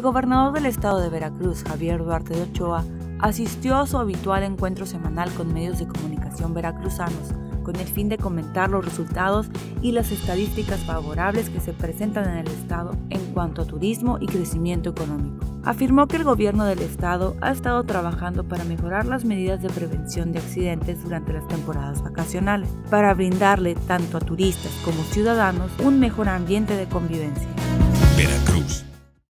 El gobernador del estado de Veracruz, Javier Duarte de Ochoa, asistió a su habitual encuentro semanal con medios de comunicación veracruzanos con el fin de comentar los resultados y las estadísticas favorables que se presentan en el Estado en cuanto a turismo y crecimiento económico. Afirmó que el gobierno del Estado ha estado trabajando para mejorar las medidas de prevención de accidentes durante las temporadas vacacionales, para brindarle tanto a turistas como ciudadanos un mejor ambiente de convivencia.